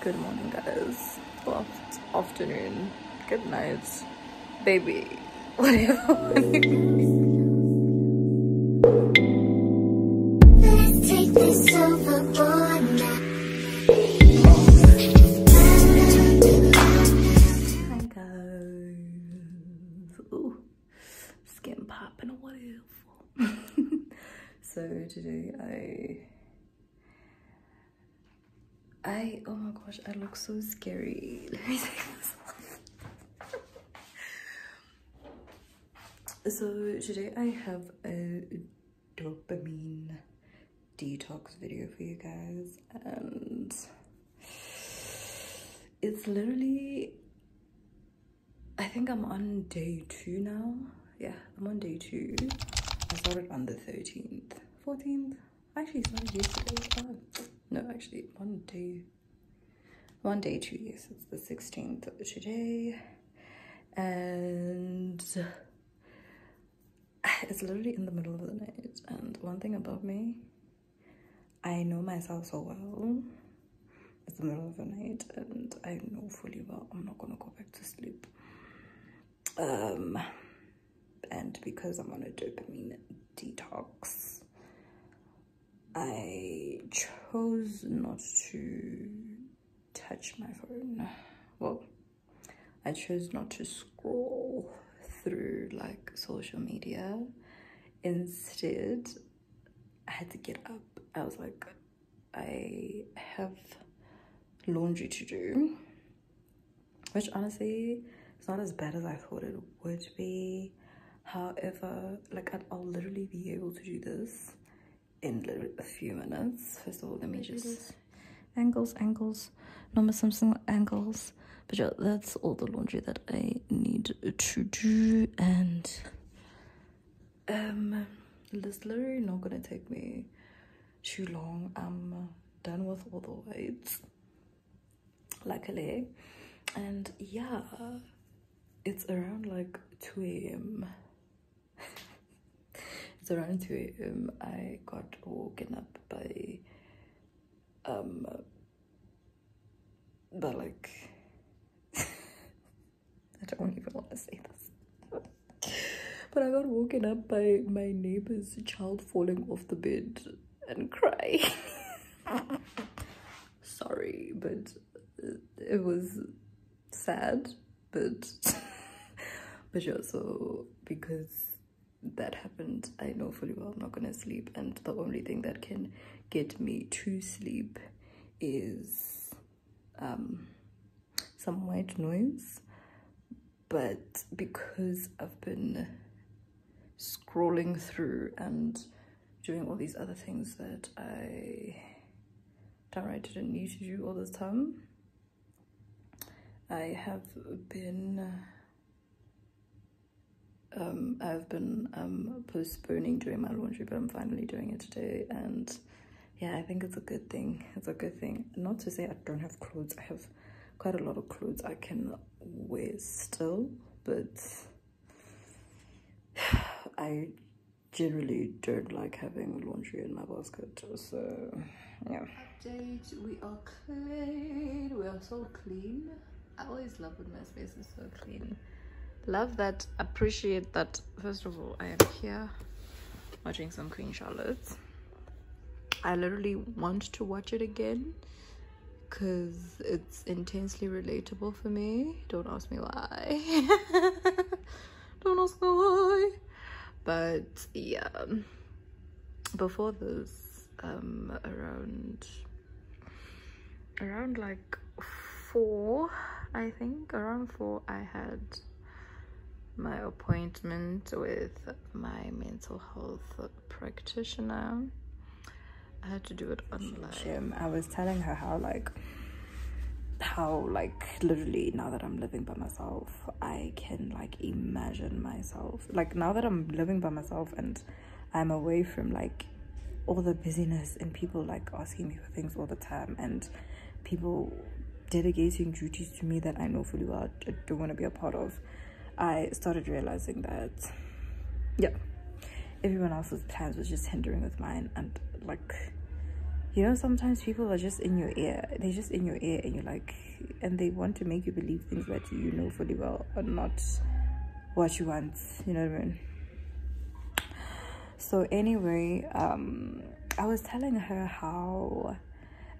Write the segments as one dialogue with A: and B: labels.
A: good morning guys. Well afternoon. Good night baby. Whatever so today i I oh my gosh, I look so scary. Let me take this off. so today I have a dopamine detox video for you guys and it's literally I think I'm on day two now. Yeah, I'm on day two. I started on the 13th, 14th. I actually started yesterday. Oh, no, actually, one day, one day two. years. it's the 16th of today, and it's literally in the middle of the night. And one thing about me, I know myself so well. It's the middle of the night, and I know fully well I'm not gonna go back to sleep um and because i'm on a dopamine detox i chose not to touch my phone. Well i chose not to scroll through like social media. Instead i had to get up. I was like i have laundry to do which honestly it's not as bad as I thought it would be. However, like I'll literally be able to do this in a few minutes. First of all, let me just angles, angles, Norma Simpson angles. But yeah, that's all the laundry that I need to do, and um, it's literally not gonna take me too long. I'm done with all the weights, luckily, and yeah it's around like 2 a.m. it's around 2 a.m. I got woken up by um by like I don't even want to say this. But I got woken up by my neighbor's child falling off the bed and crying. Sorry, but it was sad, but but yeah so because that happened i know fully well i'm not gonna sleep and the only thing that can get me to sleep is um some white noise. But because i've been scrolling through and doing all these other things that i downright didn't need to do all this time i have been um, I've been um, postponing doing my laundry, but I'm finally doing it today. And yeah, I think it's a good thing. It's a good thing. Not to say I don't have clothes. I have quite a lot of clothes I can wear still, but I generally don't like having laundry in my basket. So yeah. Update, we are clean. We are so clean. I always love when my space is so clean love that. Appreciate that. First of all i am here watching some queen charlotte i literally want to watch it again because it's intensely relatable for me. Don't ask me why. Don't ask me why. But yeah. Before this um around around like four i think around four i had my appointment with my mental health practitioner. I had to do it online. I was telling her how like how like literally now that I'm living by myself, I can like imagine myself. Like now that I'm living by myself and I'm away from like all the busyness and people like asking me for things all the time and people delegating duties to me that I know fully well I don't want to be a part of I started realizing that, yeah, everyone else's plans was just hindering with mine. And like, you know sometimes people are just in your ear. They're just in your ear and you're like and they want to make you believe things that you know fully well are not what you want. You know what i mean? So anyway um i was telling her how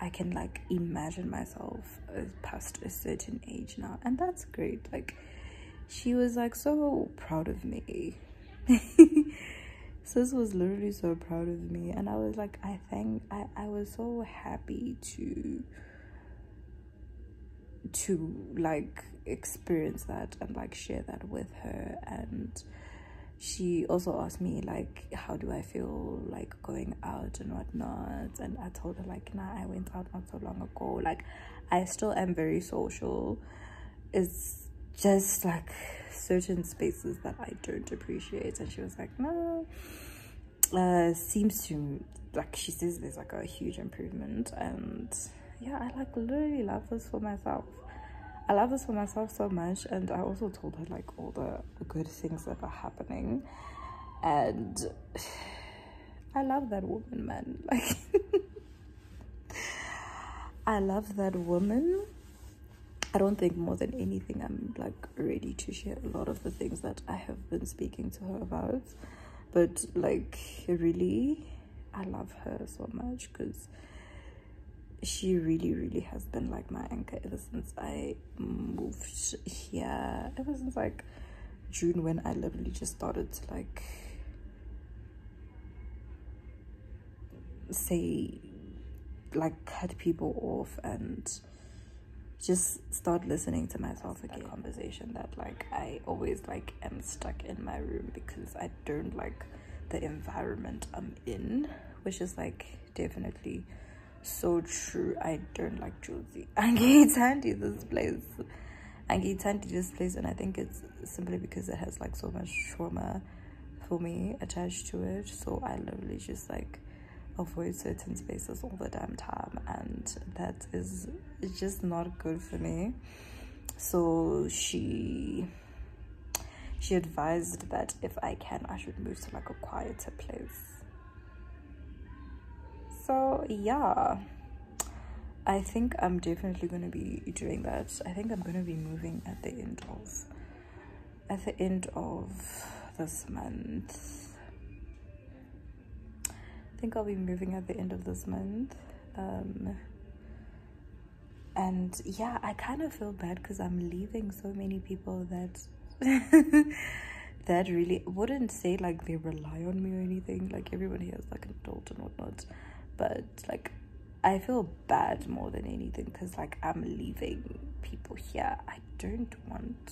A: i can like imagine myself past a certain age now. And that's great. Like she was like so proud of me. Sis was literally so proud of me and i was like i think i i was so happy to to like experience that and like share that with her. And she also asked me like how do i feel like going out and whatnot? And i told her like nah i went out not so long ago. Like i still am very social. It's just like certain spaces that i don't appreciate. And she was like no. Uh seems to like she says there's like a huge improvement. And yeah i like literally love this for myself. I love this for myself so much, and I also told her like all the good things that are happening, and I love that woman, man. Like, I love that woman. I don't think more than anything, I'm like ready to share a lot of the things that I have been speaking to her about, but like, really, I love her so much because she really really has been like my anchor ever since i moved here. Ever since like june when i literally just started to like say like cut people off and just start listening to myself again. conversation that like i always like am stuck in my room because i don't like the environment i'm in which is like definitely so true. I don't like jozi angiyithandi this place. Angiyithandi this place and i think it's simply because it has like so much trauma for me attached to it. So i literally just like avoid certain spaces all the damn time and that is just not good for me. So she she advised that if i can i should move to like a quieter place. So yeah. I think i'm definitely going to be doing that. I think i'm going to be moving at the end of at the end of this month think i'll be moving at the end of this month um and yeah i kind of feel bad because i'm leaving so many people that that really wouldn't say like they rely on me or anything like everyone here is like an adult and whatnot but like I feel bad more than anything because like I'm leaving people here. I don't want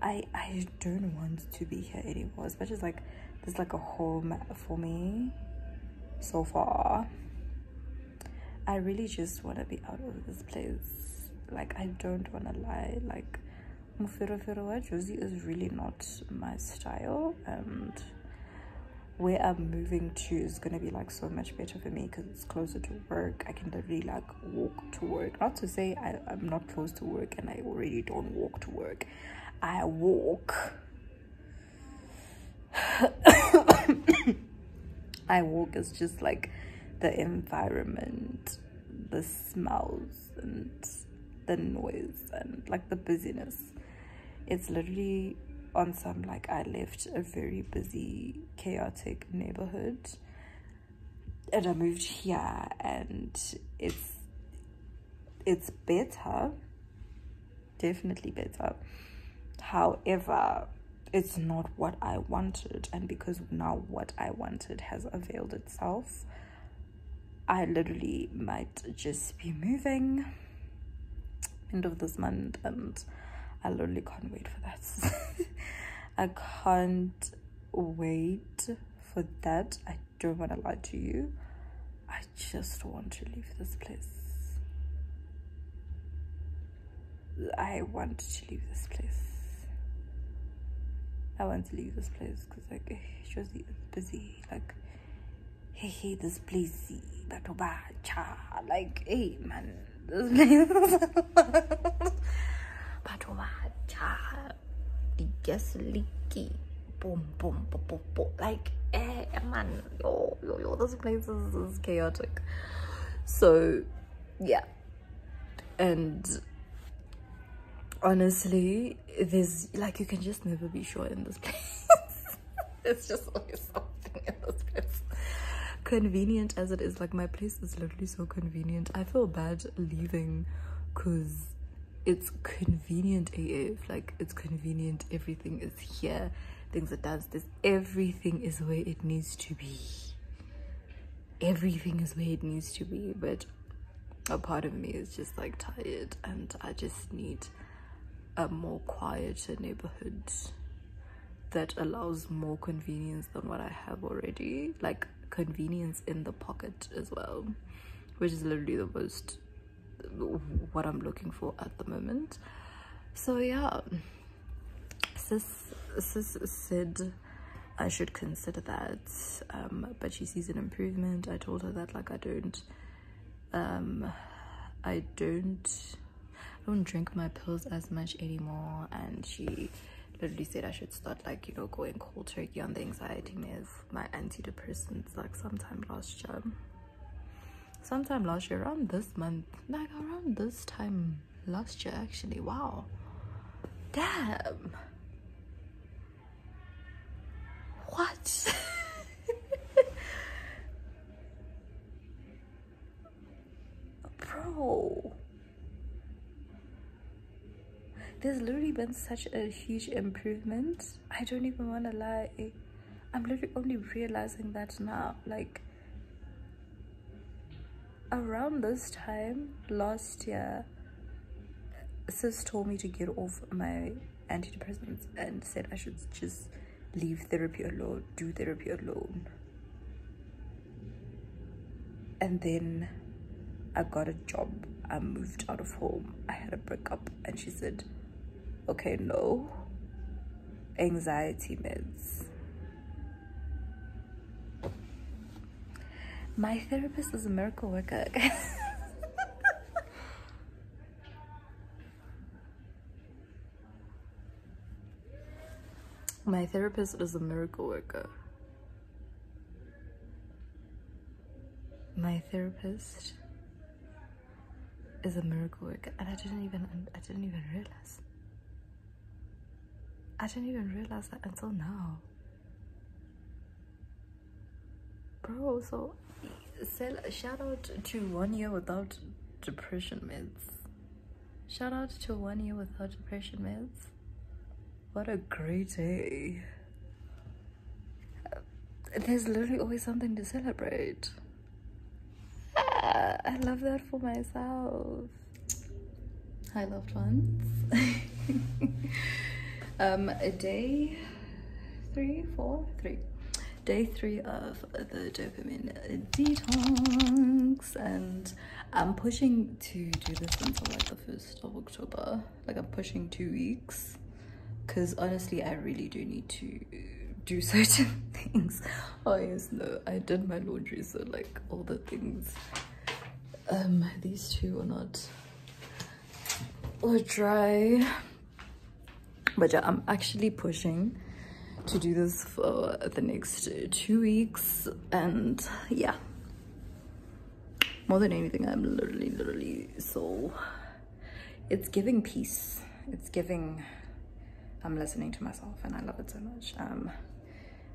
A: I I don't want to be here anymore. Especially like there's like a home for me so far. I really just want to be out of this place. Like I don't want to lie. Like Mufiro Firowa Jozi is really not my style and where I'm moving to is going to be like so much better for me because it's closer to work. I can literally like walk to work. Not to say I, I'm not close to work and I already don't walk to work. I walk. I walk is just like the environment, the smells and the noise and like the busyness. It's literally on some like I left a very busy, chaotic neighborhood and I moved here and it's it's better definitely better however it's not what I wanted and because now what I wanted has availed itself I literally might just be moving end of this month and I literally can't wait for that. I can't wait for that. I don't want to lie to you. I just want to leave this place. I want to leave this place. I want to leave this place because like Jozi is busy. Like hey hey this place like hey man this place gas leaky boom boom boom boom boom like eh, man, yo, yo, yo, this place is, is chaotic. So, yeah. And honestly, there's like you can just never be sure in this place. it's just always something in this place. Convenient as it is, like my place is literally so convenient. I feel bad leaving because it's convenient AF. Like it's convenient, everything is here, things are downstairs, everything is where it needs to be. Everything is where it needs to be, but a part of me is just like tired and I just need a more quieter neighborhood that allows more convenience than what I have already. Like convenience in the pocket as well, which is literally the most what I'm looking for at the moment. So yeah, sis, sis said I should consider that, um, but she sees an improvement. I told her that like I don't, um, I don't, don't drink my pills as much anymore, and she literally said I should start like you know going cold turkey on the anxiety meds, my antidepressants like sometime last year. Sometime last year around this month like around this time last year actually. Wow. Damn. What? Bro there's literally been such a huge improvement. I don't even want to lie. I'm literally only realizing that now like around this time last year sis told me to get off my antidepressants and said i should just leave therapy alone do therapy alone. And then i got a job. I moved out of home. I had a breakup and she said okay no. Anxiety meds. My therapist is a miracle worker. My therapist is a miracle worker. My therapist is a miracle worker and i didn't even i didn't even realize i didn't even realize that until now. Bro so sell shout out to one year without depression meds. Shout out to one year without depression meds. What a great day. There's literally always something to celebrate. Ah, i love that for myself. Hi loved ones um day three four three. Day three of the dopamine detox. And i'm pushing to do this until like the first of october. Like i'm pushing two weeks. Because honestly i really do need to do certain things. Oh yes no i did my laundry so like all the things um these two are not or dry but yeah i'm actually pushing to do this for the next two weeks and yeah. More than anything i'm literally literally so it's giving peace. It's giving i'm listening to myself and i love it so much. Um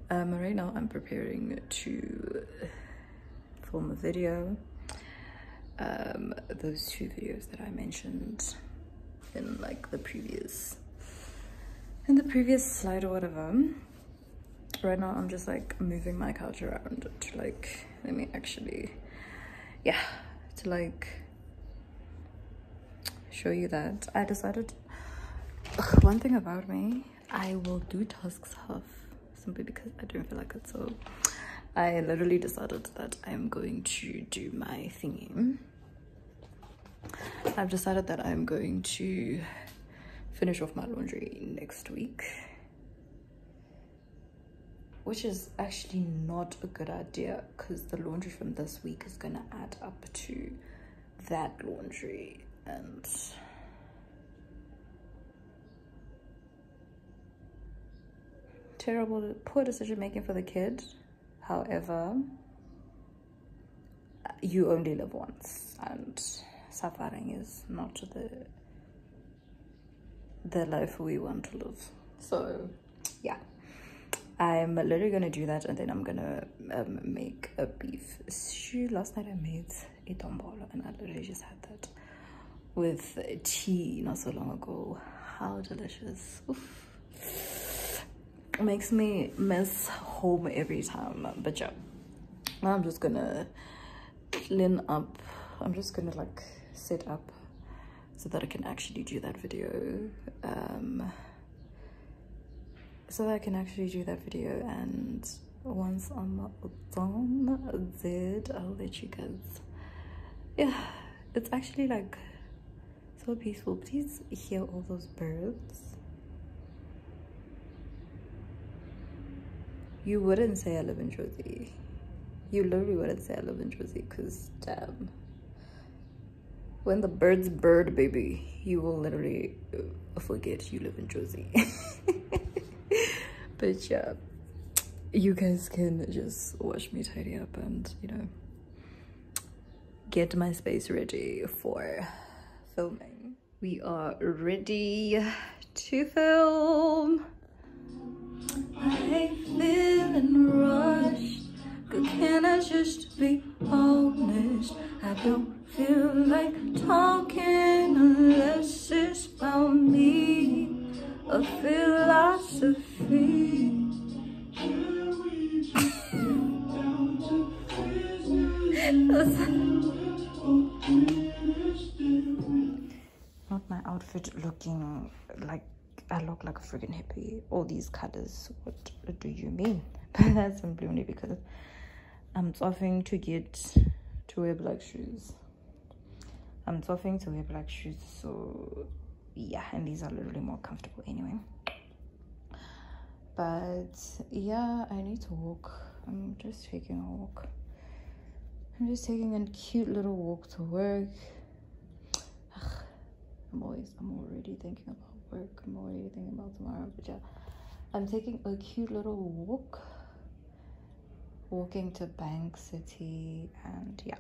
A: um right now i'm preparing to film a video. Um those two videos that i mentioned in like the previous in the previous slide or whatever right now i'm just like moving my couch around to like let me actually yeah to like show you that i decided ugh, one thing about me i will do tasks half simply because i don't feel like it. So i literally decided that i'm going to do my thingy. I've decided that i'm going to finish off my laundry next week. Which is actually not a good idea because the laundry from this week is gonna add up to that laundry and terrible poor decision making for the kid. However, you only live once, and suffering is not the the life we want to live. So, yeah, I'm literally gonna do that, and then I'm gonna um, make a beef stew. Last night I made a dombolo, and I literally just had that with tea not so long ago. How delicious! Oof. It makes me miss home every time. But yeah, I'm just gonna clean up. I'm just gonna like set up so that I can actually do that video. Um, so that I can actually do that video and once I'm done did I'll let you guys yeah it's actually like so peaceful. Please hear all those birds. You wouldn't say I live in Jozi. You literally wouldn't say I live in Jozi because damn when the birds bird baby you will literally uh, forget you live in Jozi but yeah you guys can just watch me tidy up and you know get my space ready for filming. We are ready to film. I feeling rushed. Can I just be honest? I don't feel like talking unless it's about me a philosophy not my outfit looking like I look like a freaking hippie. All these colors, what do you mean? But that's simply only because I'm touging to get to wear black shoes. I'm touging to wear black shoes, so yeah, and these are literally more comfortable anyway. But yeah, I need to walk. I'm just taking a walk. I'm just taking a cute little walk to work. Ugh, I'm always, I'm already thinking about work. I'm already thinking about tomorrow. But yeah, I'm taking a cute little walk. Walking to Bank City, and yeah,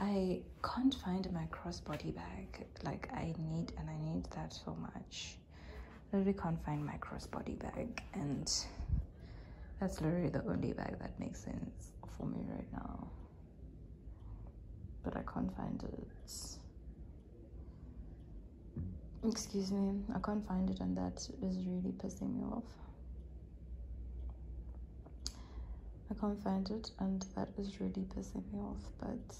A: I can't find my crossbody bag. Like I need, and I need that so much. Literally can't find my crossbody bag, and that's literally the only bag that makes sense for me right now. But I can't find it. Excuse me, I can't find it, and that is really pissing me off. I can't find it, and that is really pissing me off. But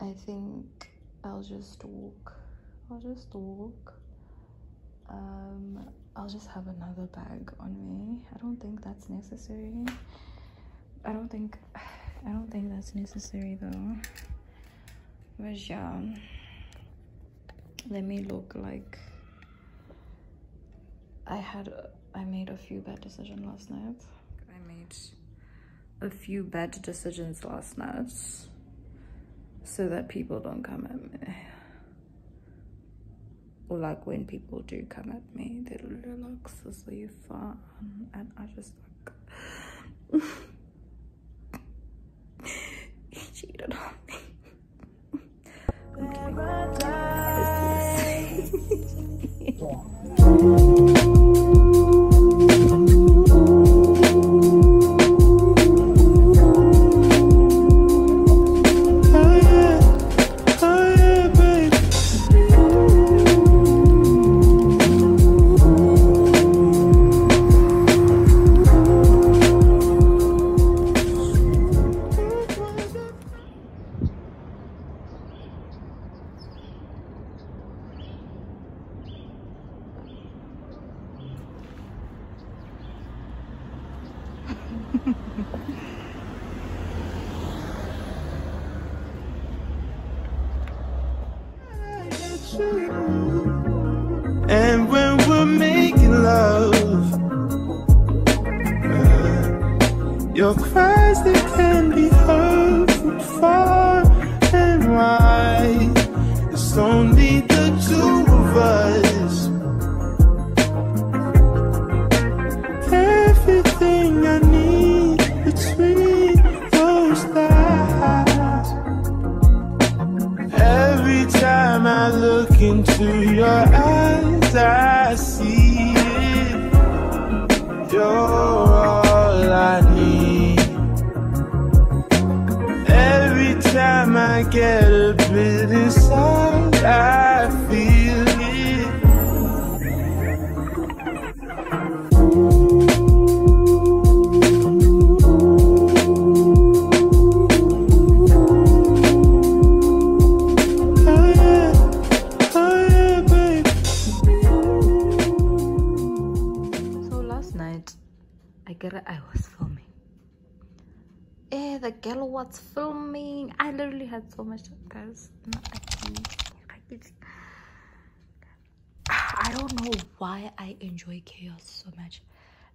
A: I think I'll just walk. I'll just walk. Um, I'll just have another bag on me. I don't think that's necessary. I don't think I don't think that's necessary though. But yeah, let me look like I had I made a few bad decisions last night. I made a few bad decisions last night so that people don't come at me. Or like when people do come at me, they like, so you fun. And I just like, he cheated on me.
B: Oh uh, your get a bit inside
A: out. The girl was filming. I literally had so much, guys. I I don't know why I enjoy chaos so much.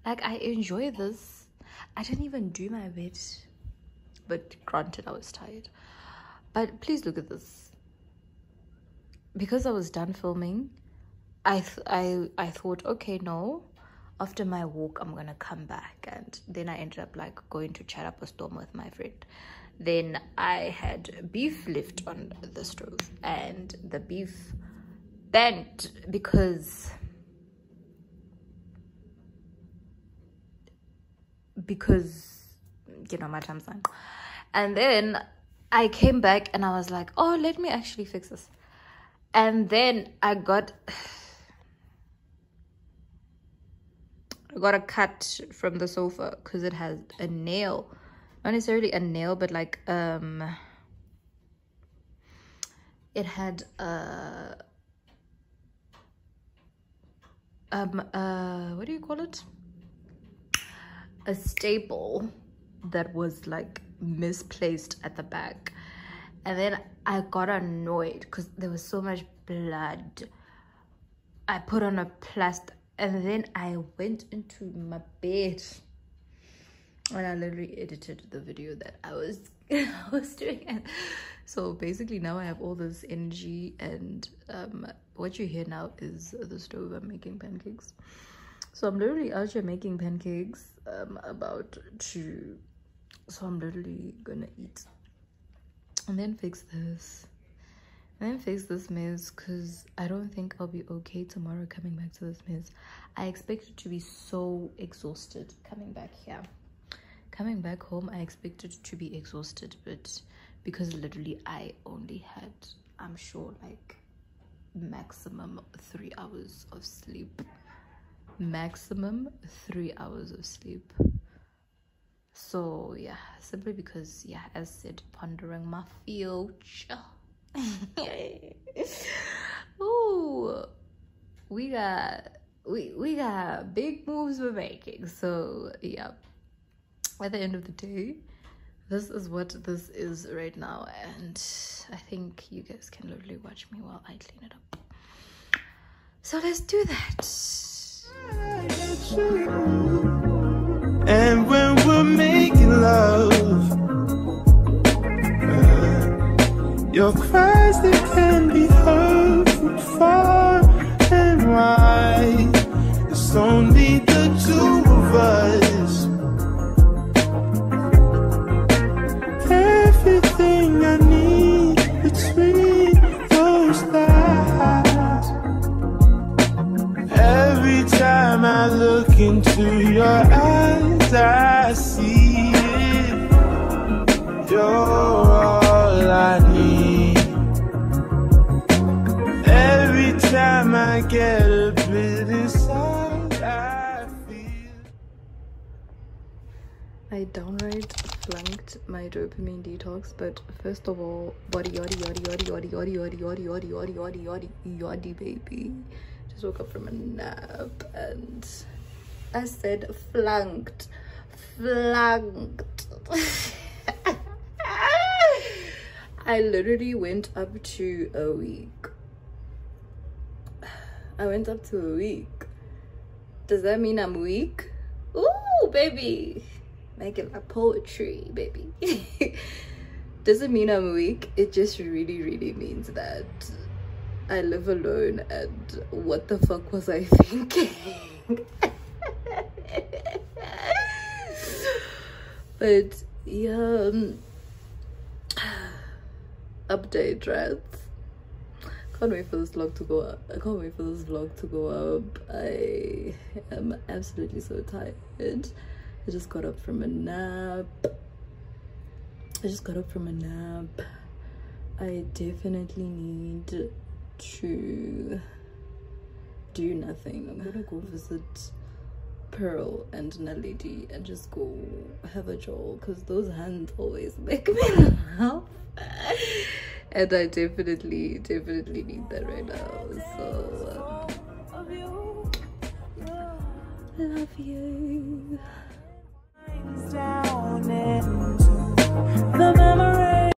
A: Like, I enjoy this. I didn't even do my bed. But granted, I was tired. But please look at this. Because I was done filming, I I I thought, okay, no. After my walk, I'm gonna come back, and then I ended up like going to chat up a storm with my friend. Then I had beef left on the stove, and the beef bent because because you know my time's on. And then I came back and I was like, oh, let me actually fix this. And then I got I got a cut from the sofa because it has a nail. Not necessarily a nail, but like um it had a um uh what do you call it? A staple that was like misplaced at the back. And then I got annoyed because there was so much blood. I put on a plaster and then I went into my bed and I literally edited the video that I was I was doing. And so basically now I have all this energy and um what you hear now is the stove I'm making pancakes. So I'm literally out here making pancakes um about to so I'm literally gonna eat. And then fix this and then fix this mess because I don't think I'll be okay tomorrow coming back to this mess. I expected to be so exhausted coming back here. Coming back home, I expected to be exhausted, but because literally I only had, I'm sure, like maximum three hours of sleep. Maximum three hours of sleep. So yeah, simply because yeah, as said, pondering my future. Ooh, we got we we got big moves we're making. So yeah, at the end of the day, this is what this is right now, and I think you guys can literally watch me while I clean it up. So let's do that.
B: And when we're making love, your cries they can be heard from far and wide. It's only the two of us. Everything I need between those thighs. Every time I look into your eyes, I get a bit inside, I feel.
A: I downright flunked my dopamine detox, but first of all, body yoddy yoddy yoddy yoddy yoddy yoddy yoddy yoddy yoddy yoddy yoddy yoddy baby. Just woke up from a nap and I said flunked. Flunked. I literally went up to a week. I went up to a week. Does that mean I'm weak? Ooh, baby. Making my poetry, baby. Doesn't mean I'm weak. It just really, really means that I live alone and what the fuck was I thinking? but yeah, um, update, right? Can't wait for this vlog to go up. I can't wait for this vlog to go up. I am absolutely so tired. I just got up from a nap. I just got up from a nap. I definitely need to do nothing. I'm gonna go visit Pearl and Naledi and just go have a jolt because those hands always make me laugh. And I definitely, definitely need that right now. So, um, love you.